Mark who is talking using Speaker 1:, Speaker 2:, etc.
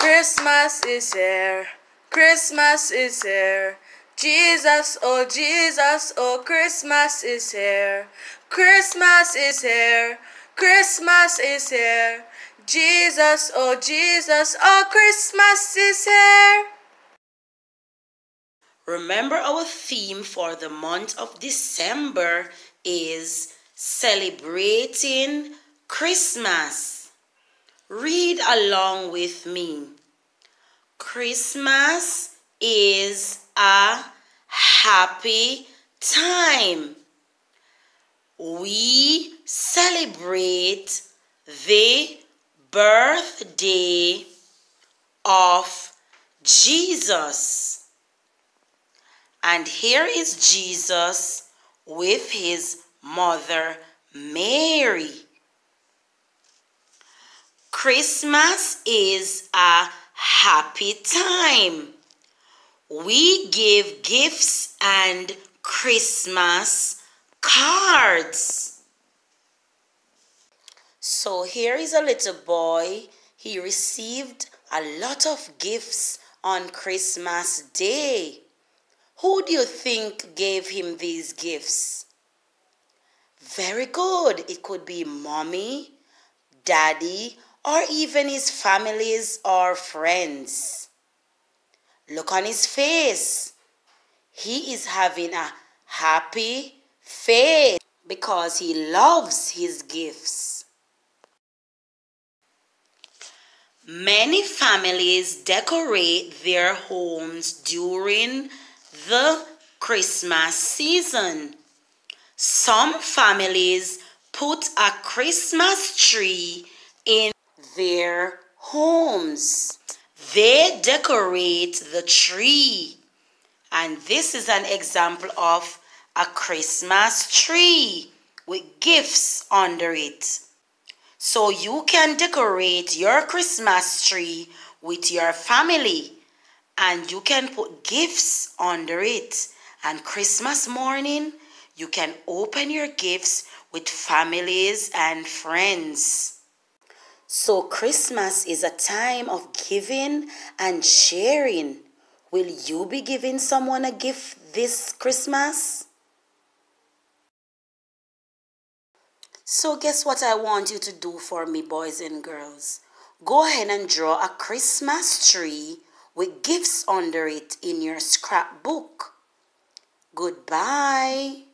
Speaker 1: Christmas is here. Christmas is here. Jesus, oh Jesus, oh Christmas is here. Christmas is here. Christmas is here. Jesus, oh Jesus, oh Christmas is here.
Speaker 2: Remember, our theme for the month of December is celebrating Christmas. Read along with me. Christmas is a happy time. We celebrate the birthday of Jesus. And here is Jesus with his mother Mary. Christmas is a happy time. We give gifts and Christmas cards. So here is a little boy. He received a lot of gifts on Christmas Day. Who do you think gave him these gifts? Very good. It could be mommy, daddy, or even his families or friends. Look on his face. He is having a happy face because he loves his gifts. Many families decorate their homes during the Christmas season. Some families put a Christmas tree in their homes. They decorate the tree. And this is an example of a Christmas tree with gifts under it. So you can decorate your Christmas tree with your family and you can put gifts under it. And Christmas morning, you can open your gifts with families and friends. So, Christmas is a time of giving and sharing. Will you be giving someone a gift this Christmas? So, guess what I want you to do for me, boys and girls? Go ahead and draw a Christmas tree with gifts under it in your scrapbook. Goodbye.